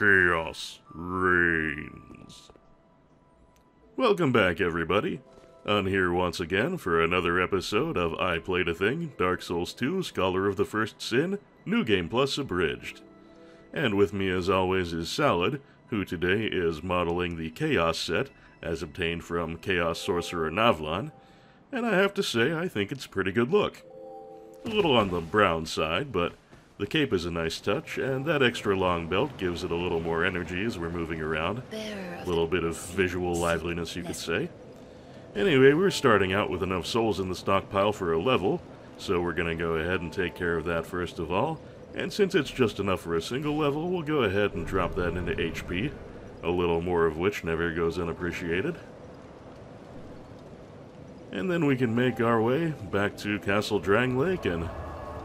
Chaos reigns. Welcome back, everybody. I'm here once again for another episode of I Played a Thing, Dark Souls 2, Scholar of the First Sin, New Game Plus Abridged. And with me, as always, is Salad, who today is modeling the Chaos set as obtained from Chaos Sorcerer Navlaan, and I have to say, I think it's a pretty good look. A little on the brown side, but the cape is a nice touch, and that extra long belt gives it a little more energy as we're moving around. A little bit of visual liveliness, you could say. Anyway, we're starting out with enough souls in the stockpile for a level, so we're going to go ahead and take care of that first of all. And since it's just enough for a single level, we'll go ahead and drop that into HP, a little more of which never goes unappreciated. And then we can make our way back to Castle Drangleic and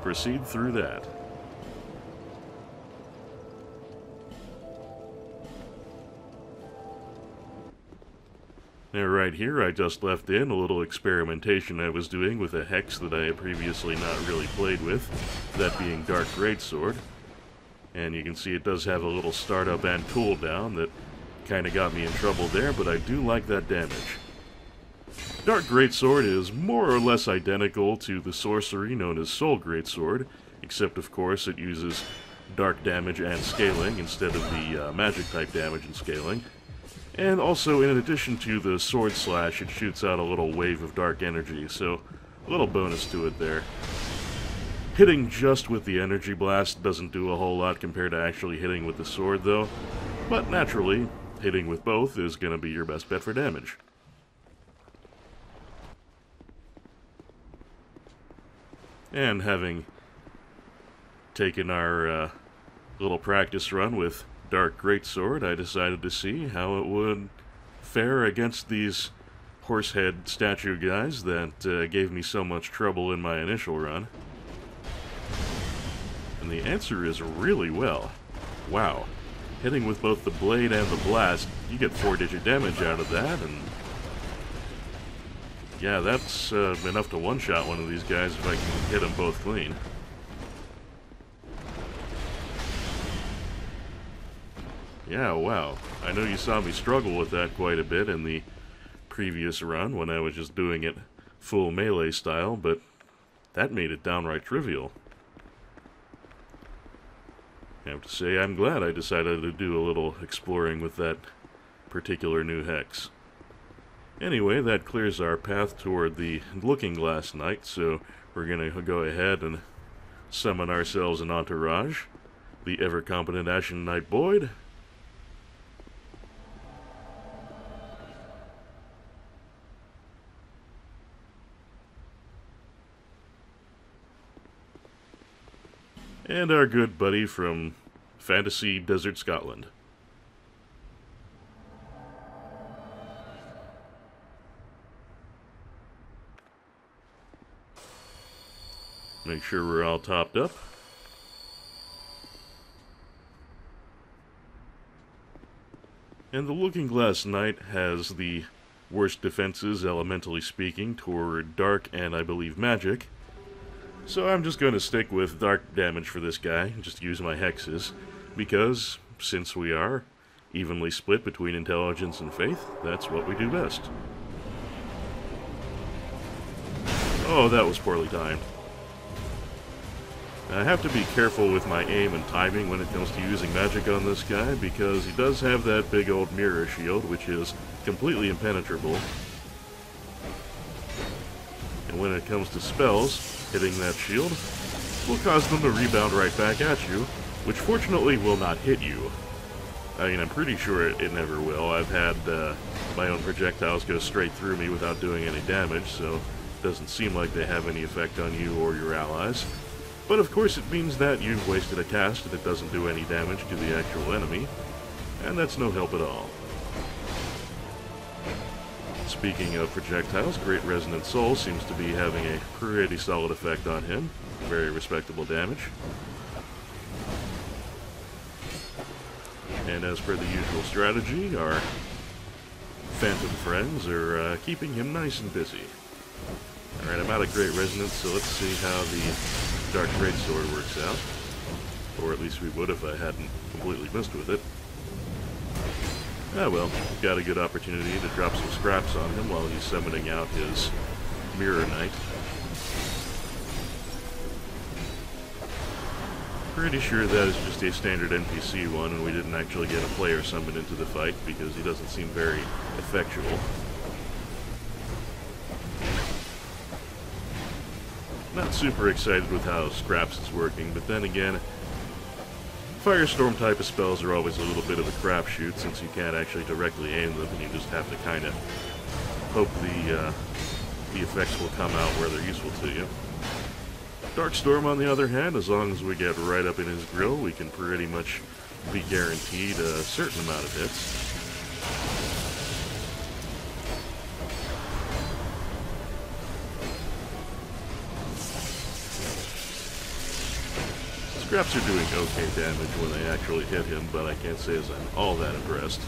proceed through that. Now right here I just left in a little experimentation I was doing with a hex that I had previously not really played with, that being Dark Greatsword. And you can see it does have a little startup and cooldown that kind of got me in trouble there, but I do like that damage. Dark Greatsword is more or less identical to the sorcery known as Soul Greatsword, except of course it uses dark damage and scaling instead of the uh, magic type damage and scaling. And also, in addition to the sword slash, it shoots out a little wave of dark energy, so a little bonus to it there. Hitting just with the energy blast doesn't do a whole lot compared to actually hitting with the sword, though. But naturally, hitting with both is going to be your best bet for damage. And having taken our uh, little practice run with Dark Greatsword, I decided to see how it would fare against these horsehead statue guys that uh, gave me so much trouble in my initial run. And the answer is really well. Wow. Hitting with both the blade and the blast, you get 4-digit damage out of that, and... Yeah, that's uh, enough to one-shot one of these guys if I can hit them both clean. Yeah, wow. I know you saw me struggle with that quite a bit in the previous run when I was just doing it full melee style, but that made it downright trivial. I have to say, I'm glad I decided to do a little exploring with that particular new hex. Anyway, that clears our path toward the Looking Glass Knight, so we're going to go ahead and summon ourselves an entourage. The ever-competent Ashen Knight Boyd, and our good buddy from Fantasy Desert Scotland. Make sure we're all topped up. And the Looking Glass Knight has the worst defenses, elementally speaking, toward dark and, I believe, magic. So I'm just going to stick with dark damage for this guy, just use my hexes, because since we are evenly split between intelligence and faith, that's what we do best. Oh, that was poorly timed. I have to be careful with my aim and timing when it comes to using magic on this guy, because he does have that big old mirror shield, which is completely impenetrable. And when it comes to spells, hitting that shield will cause them to rebound right back at you, which fortunately will not hit you. I mean, I'm pretty sure it, it never will. I've had uh, my own projectiles go straight through me without doing any damage, so it doesn't seem like they have any effect on you or your allies. But of course it means that you've wasted a cast that doesn't do any damage to the actual enemy, and that's no help at all. Speaking of projectiles, Great Resonant Soul seems to be having a pretty solid effect on him. Very respectable damage. And as per the usual strategy, our Phantom friends are uh, keeping him nice and busy. Alright, I'm out of Great Resonance, so let's see how the Dark Greatsword works out. Or at least we would if I hadn't completely missed with it. Ah well, got a good opportunity to drop some scraps on him while he's summoning out his Mirror Knight. Pretty sure that is just a standard NPC one, and we didn't actually get a player summoned into the fight because he doesn't seem very effectual. Not super excited with how Scraps is working, but then again, Firestorm type of spells are always a little bit of a crapshoot since you can't actually directly aim them and you just have to kind of hope the, uh, the effects will come out where they're useful to you. Darkstorm, on the other hand, as long as we get right up in his grill, we can pretty much be guaranteed a certain amount of hits. Scraps are doing okay damage when they actually hit him, but I can't say as I'm all that impressed.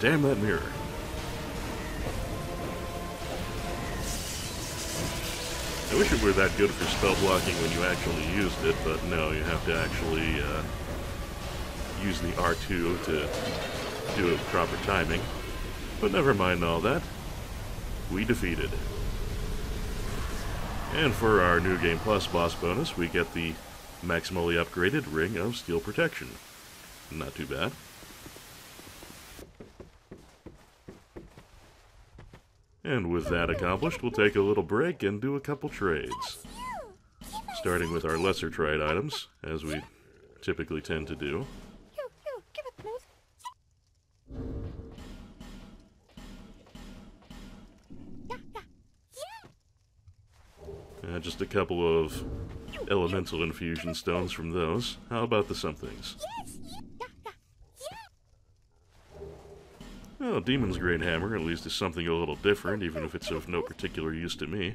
Damn that mirror. I wish it were that good for spell blocking when you actually used it, but no, you have to actually uh, use the R2 to do it proper timing. But never mind all that. We defeated. And for our New Game Plus boss bonus, we get the maximally upgraded Ring of Steel Protection. Not too bad. And with that accomplished, we'll take a little break and do a couple trades. Starting with our lesser trade items, as we typically tend to do. Uh, just a couple of elemental infusion stones from those. How about the somethings? Well, Demon's Great Hammer at least is something a little different, even if it's of no particular use to me.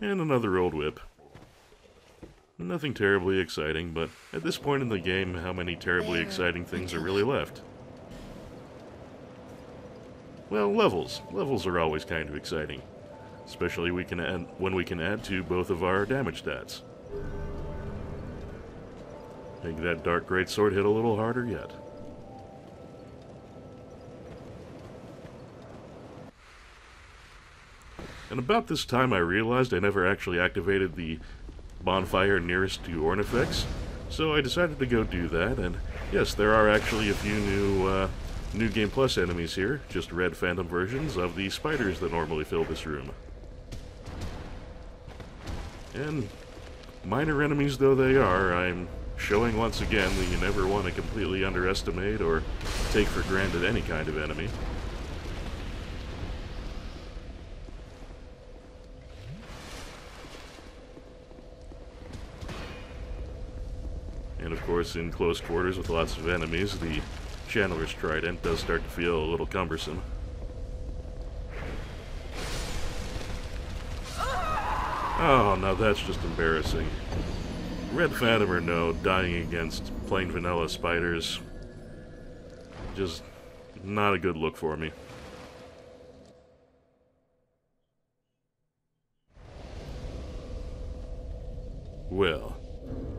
And another old whip. Nothing terribly exciting, but at this point in the game, how many terribly exciting things are really left? Well, levels. Levels are always kind of exciting. Especially we can add, when we can add to both of our damage stats. Make that Dark Greatsword hit a little harder yet. And about this time I realized I never actually activated the bonfire nearest to Ornifex, so I decided to go do that, and yes, there are actually a few new, uh, New Game Plus enemies here, just red phantom versions of the spiders that normally fill this room. And minor enemies though they are, I'm showing once again that you never want to completely underestimate or take for granted any kind of enemy. And of course, in close quarters with lots of enemies, the Channeler's Trident does start to feel a little cumbersome. Oh, now that's just embarrassing. Red Phantom or no, dying against plain vanilla spiders. Just not a good look for me. Well,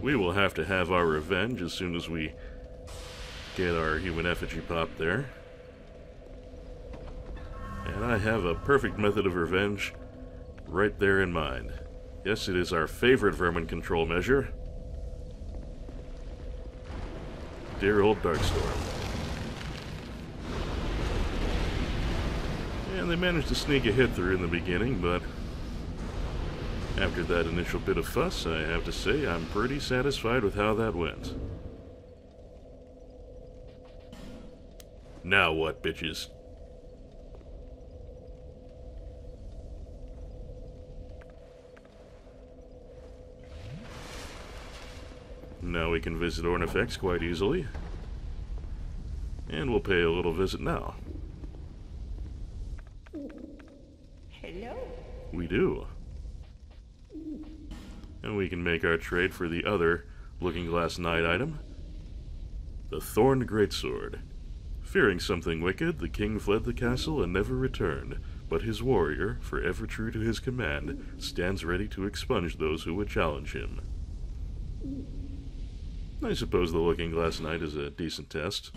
we will have to have our revenge as soon as we get our human effigy pop there. And I have a perfect method of revenge right there in mind. Yes, it is our favorite vermin control measure. Dear old Darkstorm. And they managed to sneak a hit through in the beginning, but after that initial bit of fuss, I have to say I'm pretty satisfied with how that went. Now what, bitches? Now we can visit Ornifex quite easily. And we'll pay a little visit now. Hello. We do. And we can make our trade for the other Looking Glass Knight item. The Thorned Greatsword. Fearing something wicked, the king fled the castle and never returned, but his warrior, forever true to his command, stands ready to expunge those who would challenge him. I suppose the Looking Glass Knight is a decent test.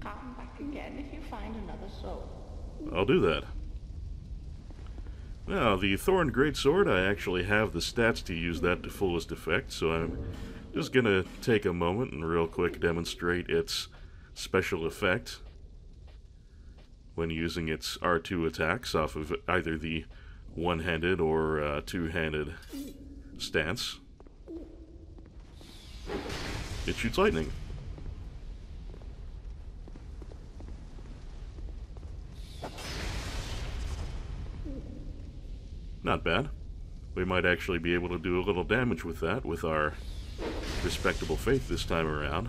Come back again if you find another soul. I'll do that. Now, the Thorn Greatsword, I actually have the stats to use that to fullest effect, so I'm just gonna take a moment and real quick demonstrate its special effect when using its R2 attacks off of either the one-handed or uh, two-handed stance. It shoots lightning. Not bad. We might actually be able to do a little damage with that with our respectable faith this time around.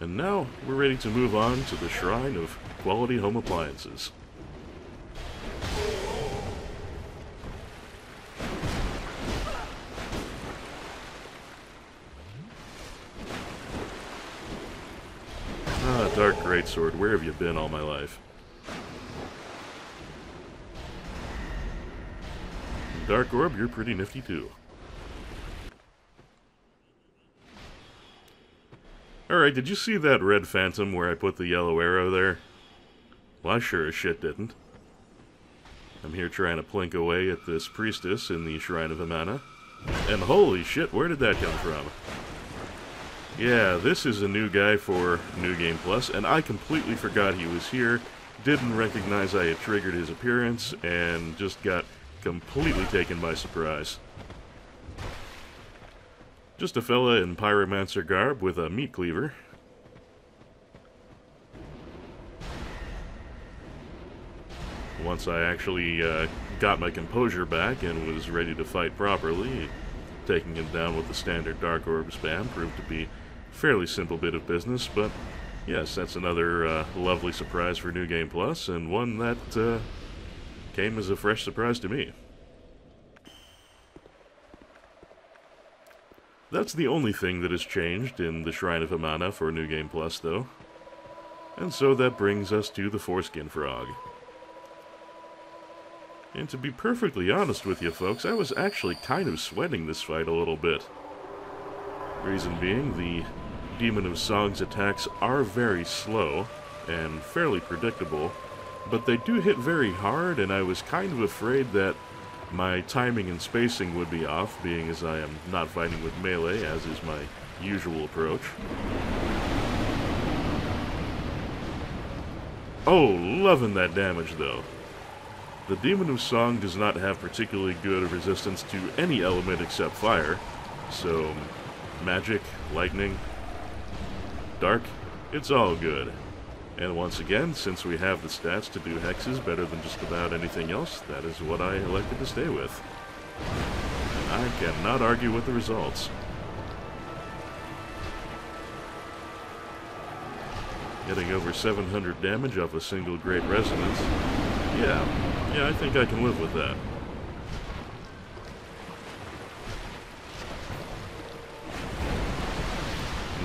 And now we're ready to move on to the Shrine of Quality Home Appliances. Ah, Greatsword, where have you been all my life? Dark Orb, you're pretty nifty too. Alright, did you see that red phantom where I put the yellow arrow there? Well, I sure as shit didn't. I'm here trying to plink away at this priestess in the Shrine of Amana. And holy shit, where did that come from? Yeah, this is a new guy for New Game Plus, and I completely forgot he was here, didn't recognize I had triggered his appearance, and just got completely taken by surprise. Just a fella in pyromancer garb with a meat cleaver. Once I actually uh, got my composure back and was ready to fight properly, taking him down with the standard Dark Orb spam proved to be fairly simple bit of business, but yes, that's another uh, lovely surprise for New Game Plus, and one that uh, came as a fresh surprise to me. That's the only thing that has changed in the Shrine of Amana for New Game Plus, though. And so that brings us to the Foreskin Frog. And to be perfectly honest with you folks, I was actually kind of sweating this fight a little bit. Reason being, the Demon of Song's attacks are very slow and fairly predictable, but they do hit very hard, and I was kind of afraid that my timing and spacing would be off, being as I am not fighting with melee, as is my usual approach. Oh, loving that damage, though. The Demon of Song does not have particularly good resistance to any element except fire, so magic, lightning, dark, it's all good. And once again, since we have the stats to do hexes better than just about anything else, that is what I elected to stay with. And I cannot argue with the results. Getting over 700 damage off a single Great Resonance. Yeah, yeah, I think I can live with that.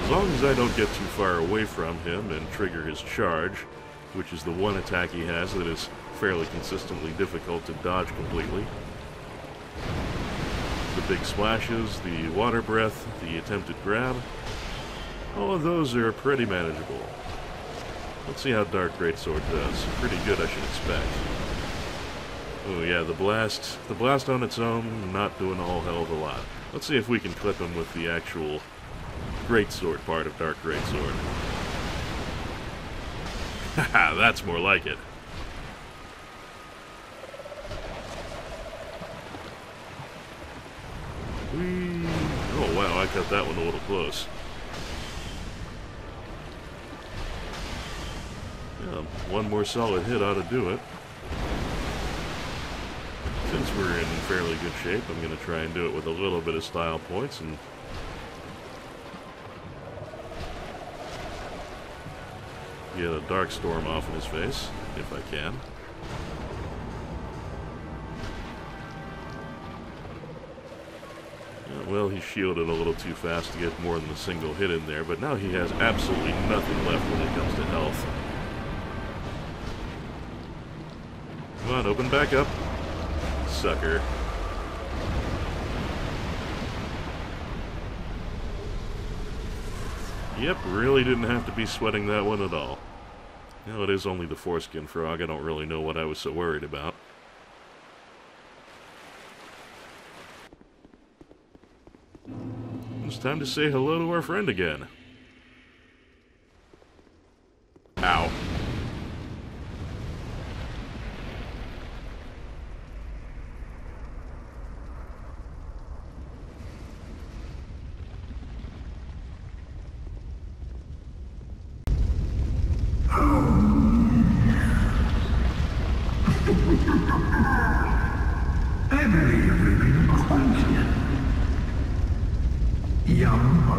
As long as I don't get too far away from him and trigger his charge, which is the one attack he has that is fairly consistently difficult to dodge completely. The big splashes, the water breath, the attempted grab, all of those are pretty manageable. Let's see how Dark Greatsword does. Pretty good, I should expect. Oh yeah, the blast, the blast on its own, not doing a whole hell of a lot. Let's see if we can clip him with the actual Greatsword part of Dark Greatsword. Haha, that's more like it. Whee. Oh wow, I cut that one a little close. Yeah, one more solid hit ought to do it. Since we're in fairly good shape, I'm going to try and do it with a little bit of style points and get a dark storm off in his face, if I can. well, he shielded a little too fast to get more than a single hit in there, but now he has absolutely nothing left when it comes to health. Come on, open back up. sucker. Yep, really didn't have to be sweating that one at all. Now it is only the foreskin frog, I don't really know what I was so worried about. It's time to say hello to our friend again. Ow. I believe we've been acquainted. Young hollow, strong hollow of fear. What drives you so to overcome your supposed colors?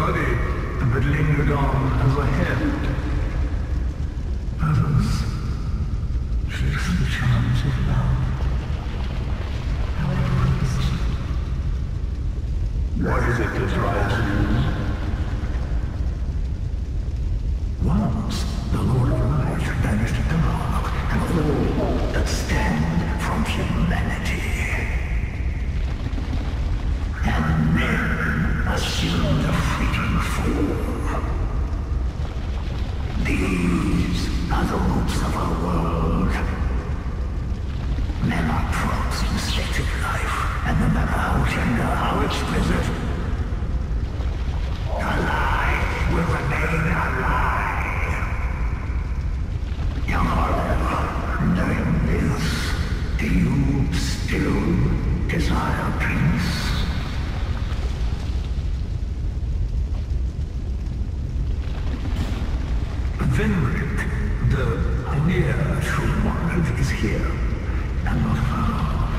body, but lingered on as a head. Others chase the charms of love. However. What is it that still desire peace? Vendrick, the near true monarch, is here, and not far.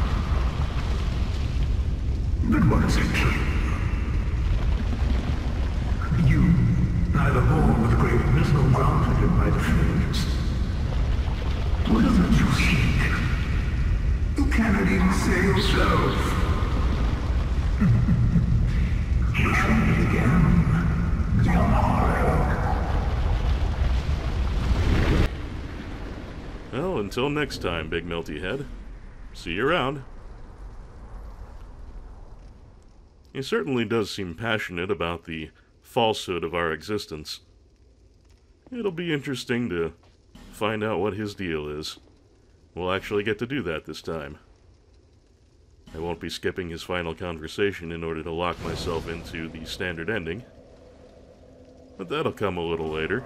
But what is a until next time, Big Melty Head. See you around. He certainly does seem passionate about the falsehood of our existence. It'll be interesting to find out what his deal is. We'll actually get to do that this time. I won't be skipping his final conversation in order to lock myself into the standard ending. But that'll come a little later.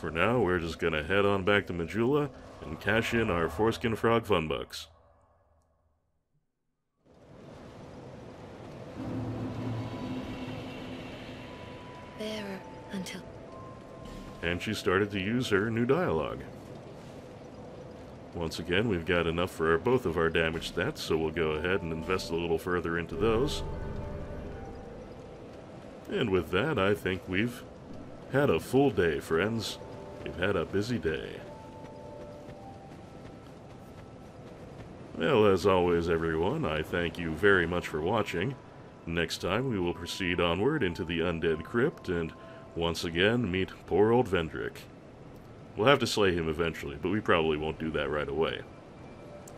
For now, we're just gonna head on back to Majula and cash in our foreskin frog fun bucks. There until And she started to use her new dialogue. Once again, we've got enough for our, both of our damage stats, so we'll go ahead and invest a little further into those. And with that, I think we've had a full day, friends. We've had a busy day. Well, as always, everyone, I thank you very much for watching. Next time, we will proceed onward into the Undead Crypt and once again meet poor old Vendrick. We'll have to slay him eventually, but we probably won't do that right away.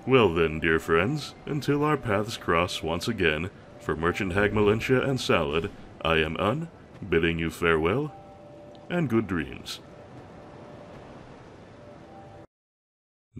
Well then, dear friends, until our paths cross once again, for Merchant Hag Melentia and Salad, I am Un, bidding you farewell, and good dreams.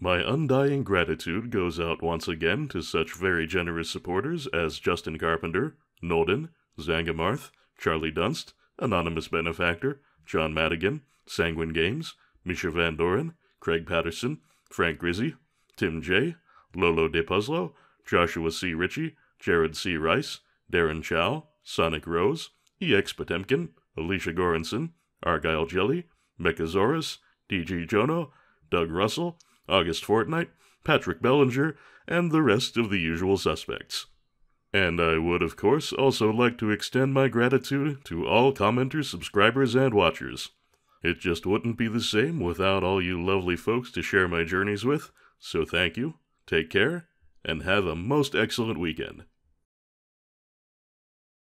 My undying gratitude goes out once again to such very generous supporters as Justin Carpenter, Nolden, Zangamarth, Charlie Dunst, Anonymous Benefactor, John Madigan, Sanguine Games, Misha Van Doren, Craig Patterson, Frank Grizzy, Tim J., Lolo De Puzzlo, Joshua C. Ritchie, Jared C. Rice, Darren Chow, Sonic Rose, EX Potemkin, Alicia Goranson, Argyle Jelly, Mechasaurus, DG Jono, Doug Russell, August Fortnight, Patrick Bellinger, and the rest of the usual suspects. And I would, of course, also like to extend my gratitude to all commenters, subscribers, and watchers. It just wouldn't be the same without all you lovely folks to share my journeys with, so thank you, take care, and have a most excellent weekend.